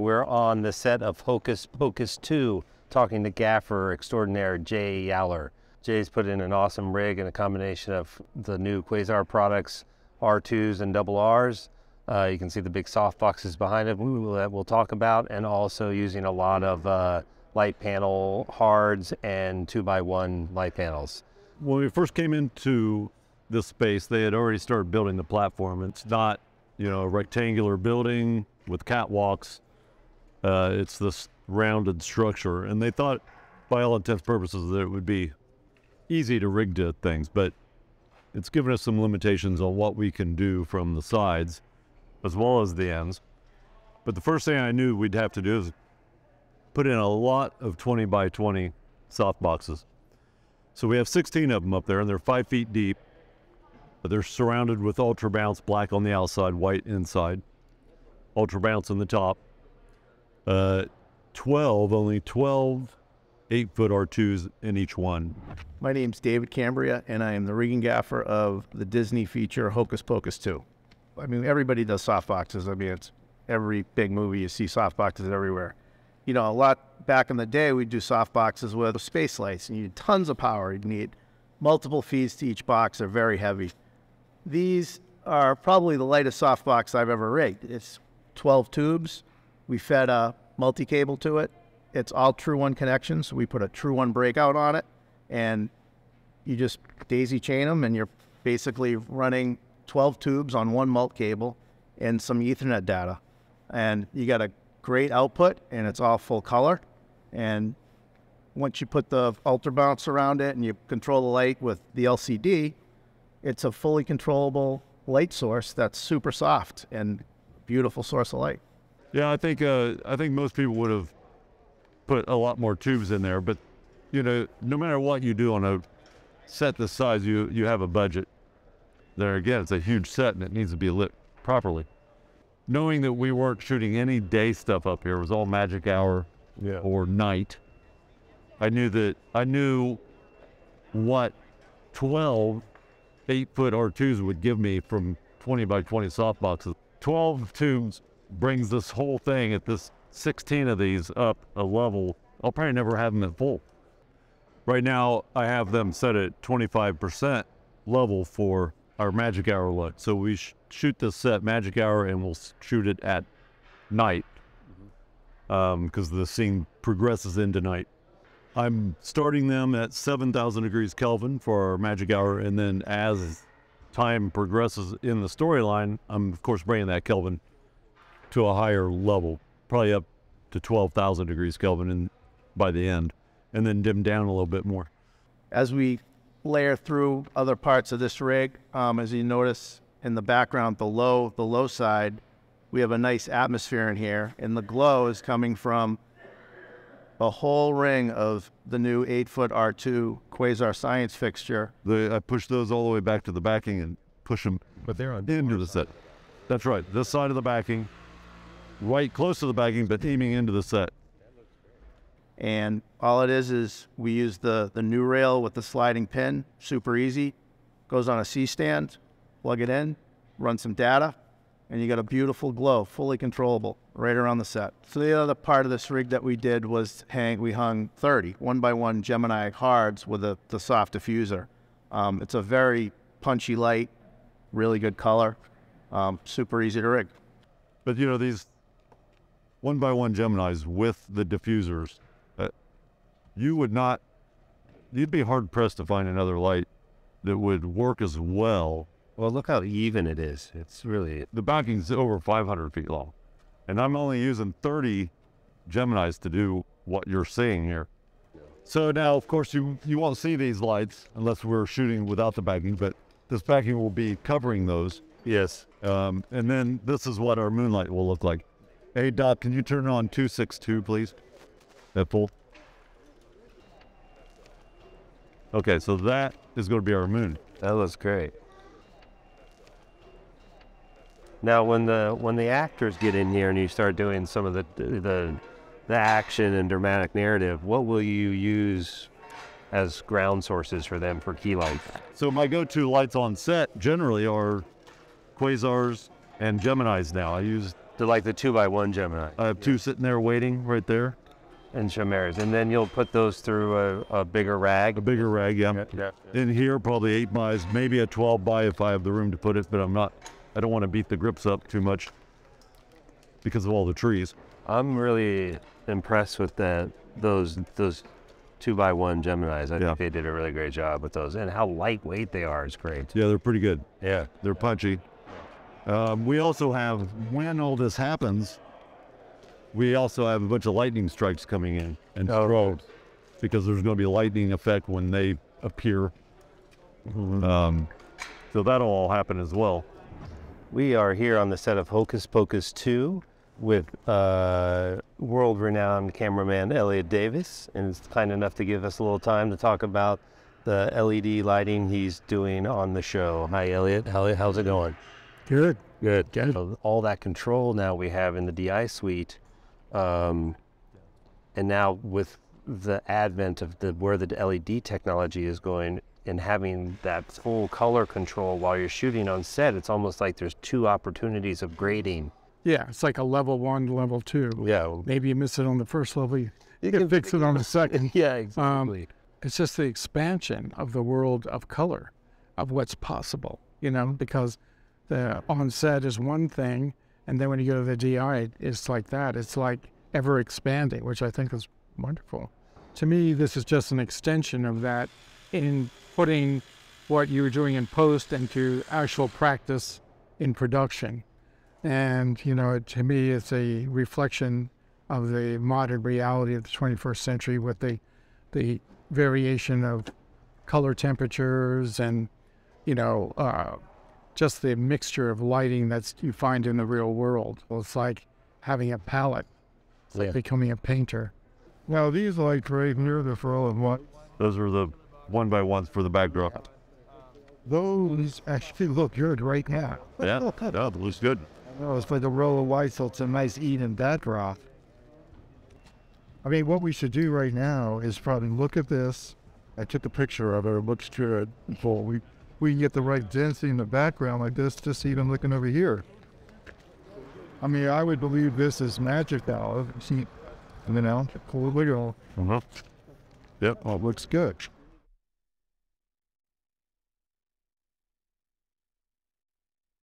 We're on the set of Hocus Pocus 2, talking to gaffer extraordinaire Jay Yowler. Jay's put in an awesome rig and a combination of the new Quasar products, R2s and double Rs. Uh, you can see the big soft boxes behind it that we'll talk about, and also using a lot of uh, Litepanel hards and two by one Litepanels. When we first came into this space, they had already started building the platform. It's not, you know, a rectangular building with catwalks. Uh, it's this rounded structure, and they thought, by all intents and purposes, that it would be easy to rig to things, but it's given us some limitations on what we can do from the sides as well as the ends. But the first thing I knew we'd have to do is put in a lot of 20 by 20 soft boxes. So we have 16 of them up there, and they're five feet deep. They're surrounded with ultra bounce black on the outside, white inside, ultra bounce on the top. Uh, 12, only 12 eight foot R2s in each one. My name's David Cambria, and I am the rigging gaffer of the Disney feature Hocus Pocus 2. I mean, everybody does soft boxes. I mean, it's every big movie you see soft boxes everywhere. You know, a lot back in the day, we'd do soft boxes with space lights, and you need tons of power. You need multiple feeds to each box. They're very heavy. These are probably the lightest soft box I've ever rigged. It's 12 tubes. We fed a multi-cable to it. It's all TRUE1 connections. So we put a TRUE1 breakout on it, and you just daisy chain them, and you're basically running 12 tubes on one mult cable and some Ethernet data. And you got a great output, and it's all full color. And once you put the ultra bounce around it and you control the light with the LCD, it's a fully controllable light source that's super soft and beautiful source of light. Yeah, I think uh, I think most people would have put a lot more tubes in there, but you know, no matter what you do on a set this size, you you have a budget. There again, it's a huge set and it needs to be lit properly. Knowing that we weren't shooting any day stuff up here, it was all magic hour yeah. or night. I knew that I knew what 12 eight foot R2s would give me from 20 by 20 softboxes. 12 tubes brings this whole thing at this 16 of these up a level. I'll probably never have them at full. Right now, I have them set at 25% level for our magic hour look. So we sh shoot this set magic hour and we'll shoot it at night because um, the scene progresses into night. I'm starting them at 7,000 degrees Kelvin for our magic hour, and then as time progresses in the storyline, I'm of course bringing that Kelvin to a higher level, probably up to 12,000 degrees Kelvin in, by the end, and then dim down a little bit more. As we layer through other parts of this rig. Um, as you notice in the background below the low side, we have a nice atmosphere in here, and the glow is coming from a whole ring of the new 8-foot R2 Quasar science fixture. The, I push those all the way back to the backing and push them but they're on into the set. That's right. This side of the backing, right close to the backing, but aiming into the set. And all it is is we use the, the new rail with the sliding pin, super easy. Goes on a C-stand, plug it in, run some data, and you got a beautiful glow, fully controllable, right around the set. So the other part of this rig that we did was hang, we hung 30, one by one Gemini hards with a, the soft diffuser. Um, it's a very punchy light, really good color, um, super easy to rig. But you know, these one by one Geminis with the diffusers, you would not, you'd be hard pressed to find another light that would work as well. Well, look how even it is. It's really. The backing's over 500 feet long. And I'm only using 30 Geminis to do what you're seeing here. So now, of course, you, you won't see these lights unless we're shooting without the backing, but this backing will be covering those. Yes. Um, and then this is what our moonlight will look like. Hey, Doc, can you turn on 262, please? At full. Okay, so that is going to be our moon. That looks great. Now, when the when the actors get in here and you start doing some of the the the action and dramatic narrative, what will you use as ground sources for them for key lights? So my go-to lights on set generally are quasars and Geminis. Now I use They're like the two by one Gemini I have two sitting there waiting right there. and chimeras, and then you'll put those through a, a bigger rag. A bigger rag, yeah. Yeah. In here, probably eight buys, maybe a 12 by if I have the room to put it, but I'm not, I don't want to beat the grips up too much because of all the trees. I'm really impressed with that those those two by one Geminis. I Yeah. think they did a really great job with those, and how lightweight they are is great. Yeah, they're pretty good. Yeah. They're punchy. Um, we also have, when all this happens, we also have a bunch of lightning strikes coming in and Oh. strobes because there's going to be a lightning effect when they appear. Um, so that'll all happen as well. We are here on the set of Hocus Pocus 2 with uh, world renowned cameraman Elliot Davis, and he's kind enough to give us a little time to talk about the LED lighting he's doing on the show. Hi, Elliot. How, how's it going? Good. Good. Good. All that control now we have in the DI suite, um, and now with the advent of the where the LED technology is going and having that full color control while you're shooting on set, it's almost like there's two opportunities of grading. Yeah, it's like a level one, level two. Yeah. Maybe you miss it on the first level, you, you can fix it on the second. Yeah, exactly. It's just the expansion of the world of color, of what's possible, you know, because the on set is one thing, and then when you go to the DI, it's like that. It's like ever expanding, which I think is wonderful. To me, this is just an extension of that in putting what you were doing in post into actual practice in production. And, you know, to me, it's a reflection of the modern reality of the 21st century with the, the variation of color temperatures and, you know, uh, just the mixture of lighting that you find in the real world. Well, It's like having a palette. It's like becoming a painter. Now these lights right here, they're for all of one. Those are the one by ones for the backdrop. Those actually look good right now. Yeah, yeah, it looks good. Oh, it's like a roll of white, so it's a nice even backdrop. I mean, what we should do right now is probably look at this. I took a picture of it. It looks good. Before we we can get the right density in the background like this, just even looking over here. I mean, I would believe this is magic now. See, you know, cool video. Uh-huh. Yep. Oh, it looks good.